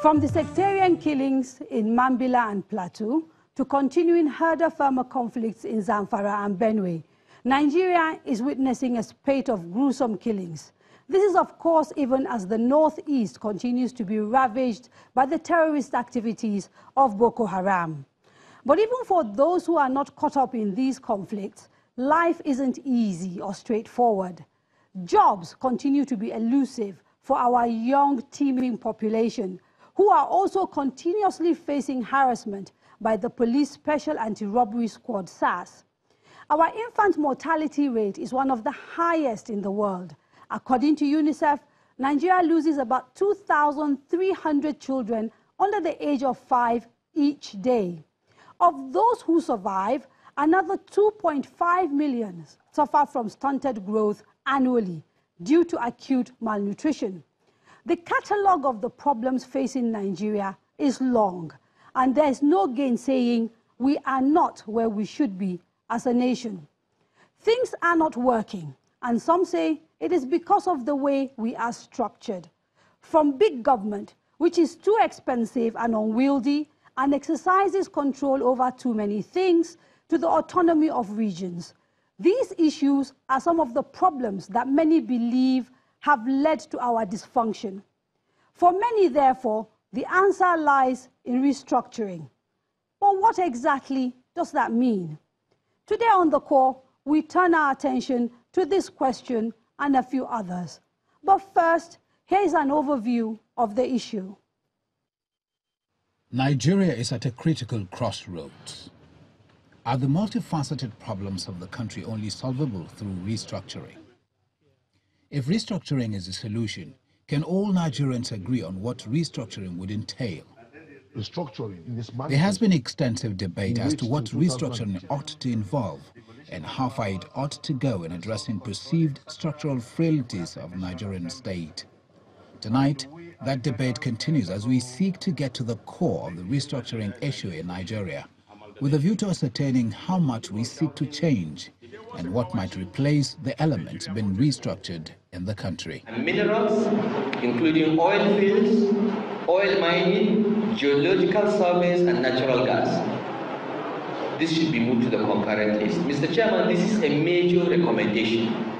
From the sectarian killings in Mambila and Plateau to continuing herder-farmer conflicts in Zamfara and Benue, Nigeria is witnessing a spate of gruesome killings. This is, of course, even as the northeast continues to be ravaged by the terrorist activities of Boko Haram. But even for those who are not caught up in these conflicts, life isn't easy or straightforward. Jobs continue to be elusive for our young teeming population, who are also continuously facing harassment by the Police Special Anti-Robbery Squad, SARS. Our infant mortality rate is one of the highest in the world. According to UNICEF, Nigeria loses about 2,300 children under the age of five each day. Of those who survive, another 2.5 million suffer from stunted growth annually due to acute malnutrition. The catalogue of the problems facing Nigeria is long, and there is no gainsaying we are not where we should be as a nation. Things are not working, and some say it is because of the way we are structured. From big government, which is too expensive and unwieldy and exercises control over too many things, to the autonomy of regions. These issues are some of the problems that many believe have led to our dysfunction. For many, therefore, the answer lies in restructuring. But what exactly does that mean? Today on The Core, we turn our attention to this question and a few others. But first, here is an overview of the issue. Nigeria is at a critical crossroads. Are the multifaceted problems of the country only solvable through restructuring? If restructuring is the solution, can all Nigerians agree on what restructuring would entail? Restructuring there has been extensive debate as to what restructuring ought to involve and how far it ought to go in addressing perceived structural frailties of Nigerian state. Tonight, that debate continues as we seek to get to the core of the restructuring issue in Nigeria, with a view to ascertaining how much we seek to change and what might replace the elements being restructured in the country. Minerals, including oil fields, oil mining, geological surveys, and natural gas. This should be moved to the concurrent list. Mr. Chairman, this is a major recommendation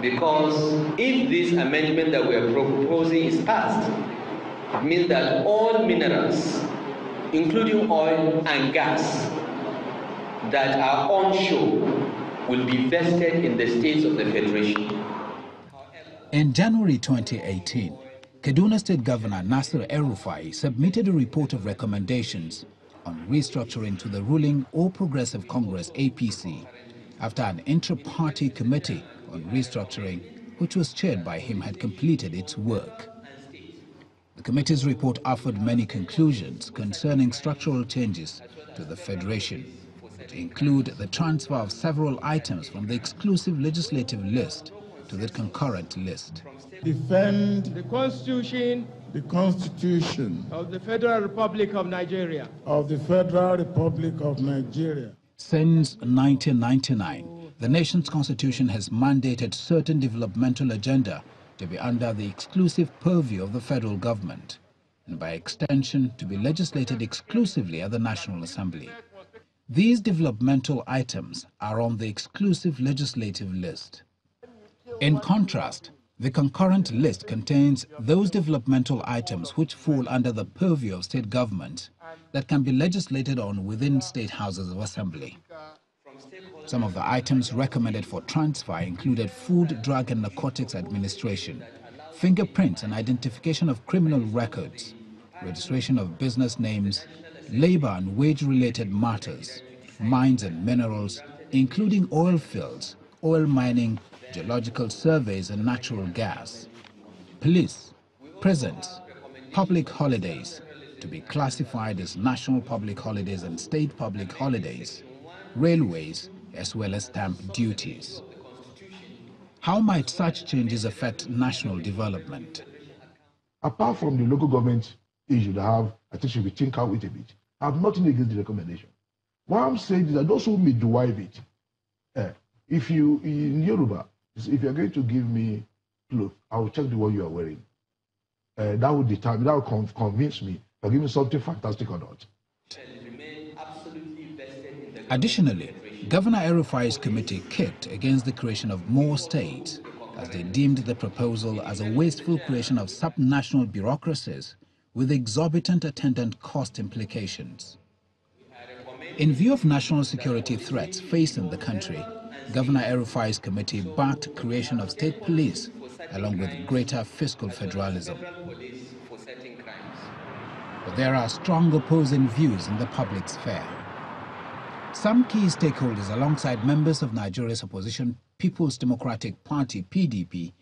because if this amendment that we are proposing is passed, it means that all minerals, including oil and gas, that are onshore will be vested in the states of the Federation. In January 2018, Kaduna State Governor Nasir El-Rufai submitted a report of recommendations on restructuring to the ruling All Progressive Congress APC after an inter-party committee on restructuring, which was chaired by him, had completed its work. The committee's report offered many conclusions concerning structural changes to the Federation include the transfer of several items from the exclusive legislative list to the concurrent list. Defend the Constitution the Constitution of the Federal Republic of Nigeria. Of the Federal Republic of Nigeria. Since 1999, the nation's constitution has mandated certain developmental agenda to be under the exclusive purview of the federal government, and by extension to be legislated exclusively at the National Assembly. These developmental items are on the exclusive legislative list. In contrast, the concurrent list contains those developmental items which fall under the purview of state government that can be legislated on within state houses of assembly. Some of the items recommended for transfer included Food, Drug and Narcotics Administration, fingerprints and identification of criminal records, registration of business names, labor and wage-related matters, mines and minerals, including oil fields, oil mining, geological surveys and natural gas, police, prisons, public holidays, to be classified as national public holidays and state public holidays, railways, as well as stamp duties. How might such changes affect national development? Apart from the local government issue should have, I think should be think out with a bit. I have nothing against the recommendation. What I'm saying is that those who derive it, uh, if you, in Yoruba, if you're going to give me clothes, I will check the one you are wearing. Uh, that would determine, that will convince me They're giving something fantastic or not. Additionally, Governor El-Rufai's committee kicked against the creation of more states as they deemed the proposal as a wasteful creation of subnational bureaucracies with exorbitant attendant cost implications. In view of national security threats facing the country, Governor El-Rufai's committee backed creation of state police along with greater fiscal federalism. But there are strong opposing views in the public sphere. Some key stakeholders alongside members of Nigeria's opposition People's Democratic Party PDP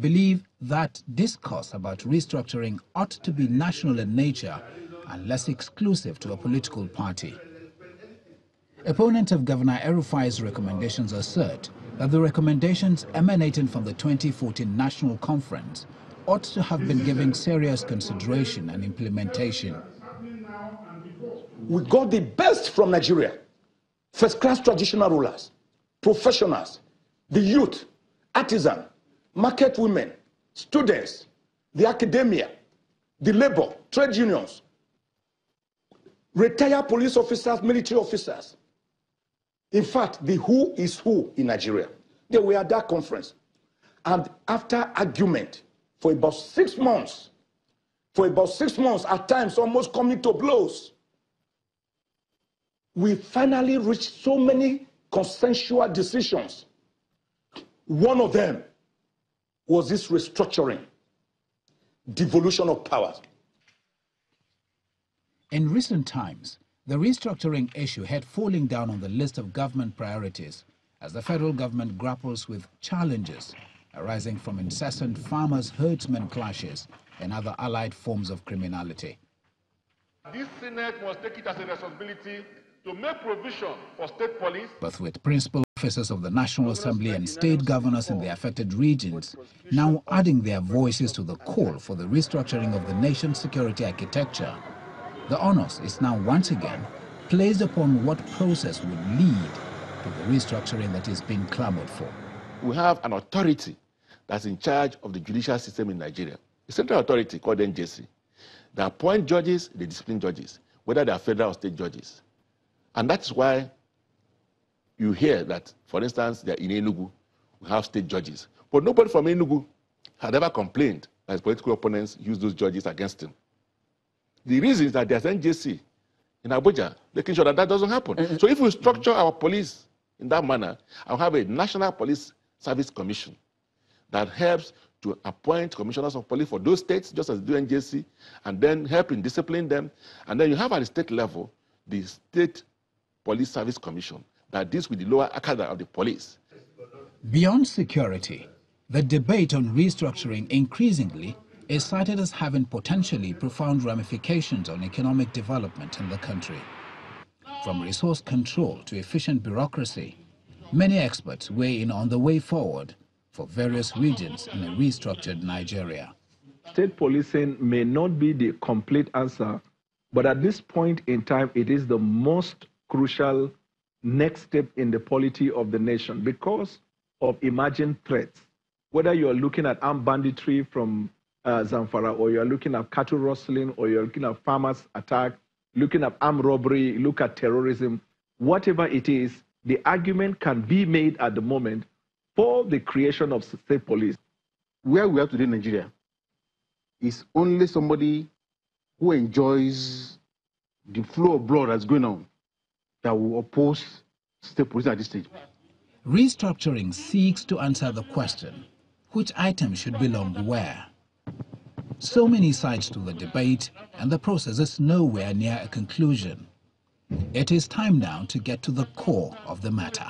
believe that discourse about restructuring ought to be national in nature and less exclusive to a political party. Opponents of Governor El-Rufai's recommendations assert that the recommendations emanating from the 2014 National Conference ought to have been given serious consideration and implementation. We got the best from Nigeria. First class traditional rulers, professionals, the youth, artisan, market women, students, the academia, the labor, trade unions, retired police officers, military officers. In fact, the who is who in Nigeria. They were at that conference. And after argument for about six months, for about six months, at times almost coming to blows, we finally reached so many consensual decisions. One of them was this restructuring, devolution of powers. In recent times, the restructuring issue had falling down on the list of government priorities as the federal government grapples with challenges arising from incessant farmers-herdsmen clashes and other allied forms of criminality. This Senate must take it as a responsibility to make provision for state police. But with principal officers of the National Assembly and state governors in the affected regions now adding their voices to the call for the restructuring of the nation's security architecture, the onus is now once again placed upon what process would lead to the restructuring that is being clamored for. We have an authority that's in charge of the judicial system in Nigeria, a central authority called NJC. They appoint judges, they discipline judges, whether they are federal or state judges. And that's why you hear that, for instance, they're in Enugu, we have state judges. But nobody from Enugu had ever complained that his political opponents used those judges against him. The reason is that there's NJC in Abuja making sure that that doesn't happen. Uh, so if we structure our police in that manner, I'll have a National Police Service Commission that helps to appoint commissioners of police for those states, just as do NJC, and then help in disciplining them. And then you have at the state level the State Police Service Commission that deals with the lower cadre of the police. Beyond security, the debate on restructuring increasingly is cited as having potentially profound ramifications on economic development in the country. From resource control to efficient bureaucracy, many experts weigh in on the way forward for various regions in a restructured Nigeria. State policing may not be the complete answer, but at this point in time, it is the most crucial next step in the polity of the nation because of emerging threats. Whether you're looking at armed banditry from uh, Zamfara, or you're looking at cattle rustling, or you're looking at farmers' attack, looking at armed robbery, look at terrorism, whatever it is, the argument can be made at the moment for the creation of state police. Where we are today in Nigeria is only somebody who enjoys the flow of blood that's going on that will oppose state police at this stage. Restructuring seeks to answer the question, which items should belong where? So many sides to the debate, and the process is nowhere near a conclusion. It is time now to get to the core of the matter.